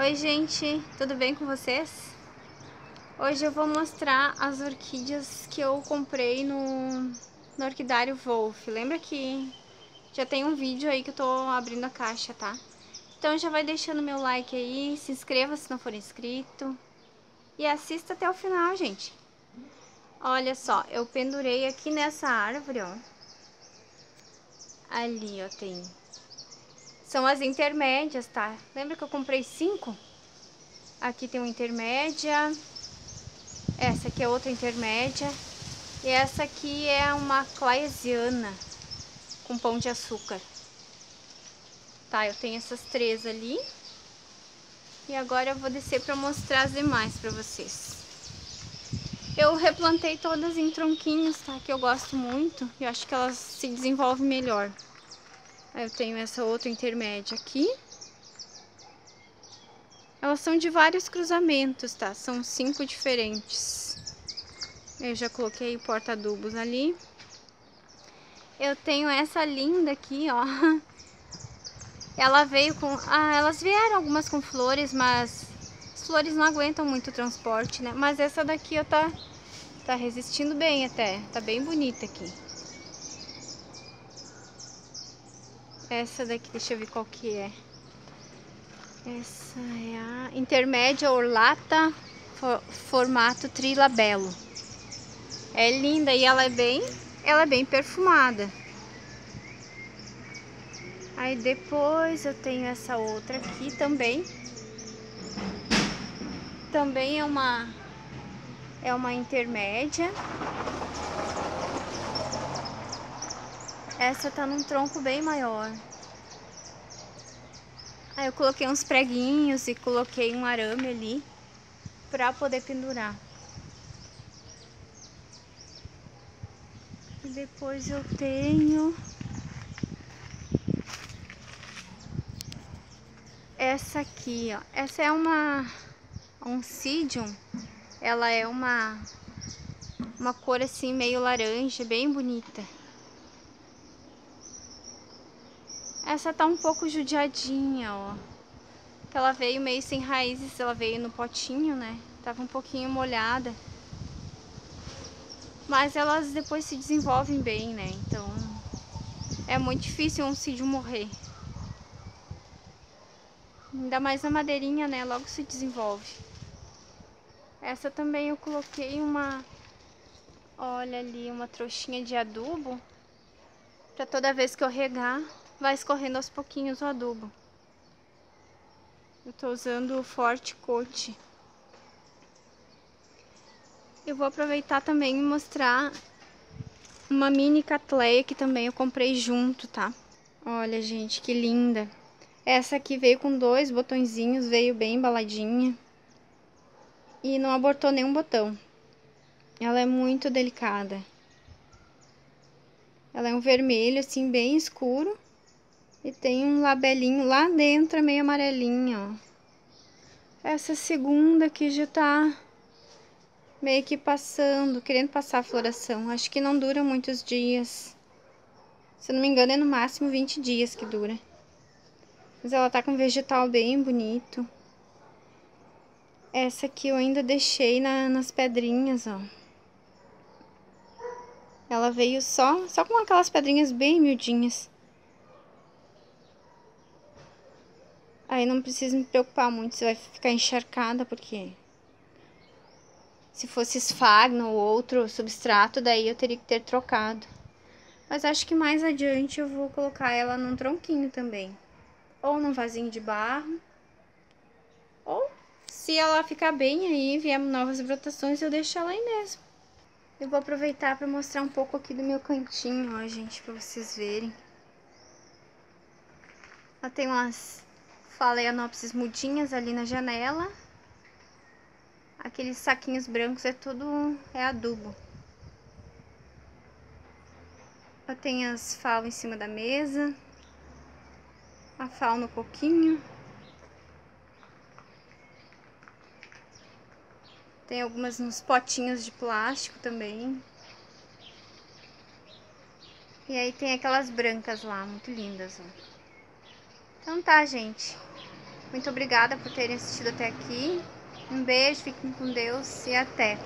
Oi gente, tudo bem com vocês? Hoje eu vou mostrar as orquídeas que eu comprei no, no Orquidário Wolf. Lembra que já tem um vídeo aí que eu tô abrindo a caixa, tá? Então já vai deixando meu like aí, se inscreva se não for inscrito. E assista até o final, gente. Olha só, eu pendurei aqui nessa árvore, ó. Ali, ó, tem são as intermédias, tá? Lembra que eu comprei cinco? Aqui tem uma intermédia. Essa aqui é outra intermédia. E essa aqui é uma claesiana com pão de açúcar. Tá, eu tenho essas três ali. E agora eu vou descer para mostrar as demais para vocês. Eu replantei todas em tronquinhos, tá? Que eu gosto muito. E acho que elas se desenvolvem melhor. Aí eu tenho essa outra intermédia aqui. Elas são de vários cruzamentos, tá? São cinco diferentes. Eu já coloquei porta-adubos ali. Eu tenho essa linda aqui, ó. Ela veio com... Ah, elas vieram algumas com flores, mas... As flores não aguentam muito o transporte, né? Mas essa daqui, ó, tá... Tá resistindo bem até. Tá bem bonita aqui. Essa daqui, deixa eu ver qual que é. Essa é a intermédia orlata for, formato trilabelo. É linda e ela é bem, ela é bem perfumada. Aí depois eu tenho essa outra aqui também. Também é uma é uma intermédia. Essa tá num tronco bem maior. Aí eu coloquei uns preguinhos e coloquei um arame ali pra poder pendurar. E depois eu tenho essa aqui, ó. Essa é uma oncidium. Ela é uma uma cor assim meio laranja, bem bonita. Essa tá um pouco judiadinha, ó. Ela veio meio sem raízes, ela veio no potinho, né? Tava um pouquinho molhada. Mas elas depois se desenvolvem bem, né? Então, é muito difícil um sídio morrer. Ainda mais na madeirinha, né? Logo se desenvolve. Essa também eu coloquei uma... Olha ali, uma trouxinha de adubo. Pra toda vez que eu regar, vai escorrendo aos pouquinhos o adubo. Eu tô usando o Forte Coat. Eu vou aproveitar também e mostrar uma mini catleia que também eu comprei junto, tá? Olha, gente, que linda. Essa aqui veio com dois botõezinhos, veio bem embaladinha. E não abortou nenhum botão. Ela é muito delicada. Ela é um vermelho, assim, bem escuro. E tem um labelinho lá dentro, meio amarelinho, ó. Essa segunda aqui já tá meio que passando, querendo passar a floração. Acho que não dura muitos dias. Se não me engano, é no máximo 20 dias que dura. Mas ela tá com vegetal bem bonito. Essa aqui eu ainda deixei na, nas pedrinhas, ó. Ela veio só, só com aquelas pedrinhas bem miudinhas. Aí não precisa me preocupar muito se vai ficar encharcada, porque se fosse esfagno ou outro substrato, daí eu teria que ter trocado. Mas acho que mais adiante eu vou colocar ela num tronquinho também. Ou num vasinho de barro. Ou se ela ficar bem aí, vier novas brotações, eu deixo ela aí mesmo. Eu vou aproveitar para mostrar um pouco aqui do meu cantinho, ó, gente, para vocês verem. Ela tem umas Phalaenopsis mudinhas ali na janela. Aqueles saquinhos brancos é tudo é adubo. Eu tenho as fal em cima da mesa. A fal no coquinho. Tem algumas nos potinhos de plástico também. E aí tem aquelas brancas lá, muito lindas, ó. Então tá, gente. Muito obrigada por terem assistido até aqui. Um beijo, fiquem com Deus e até!